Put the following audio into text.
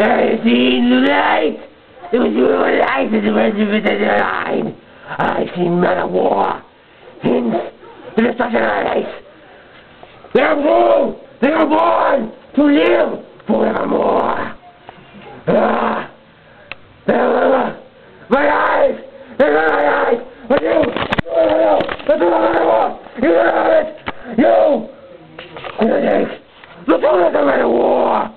I seen the light. It was your light the rest of the line. I seen men of war. Hence, the destruction of life. They are born. They are born to live forevermore. Ah, ah, my eyes. They're my eyes. But you, you don't know. That's what I want. You don't know it. You. Critic. The children of the war.